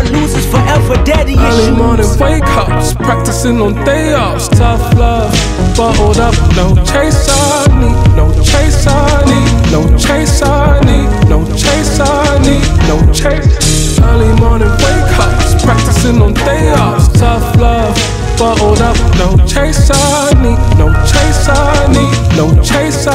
Born losers forever, daddy Early issues. morning wake ups, practicing on day offs. Tough love, bottled up, no chase I need, no chase I need, no chase I need, no chase I need, no chase. Early morning wake ups, practicing on day offs. Tough love, bottled up, no chase I need, no chase I need, no chase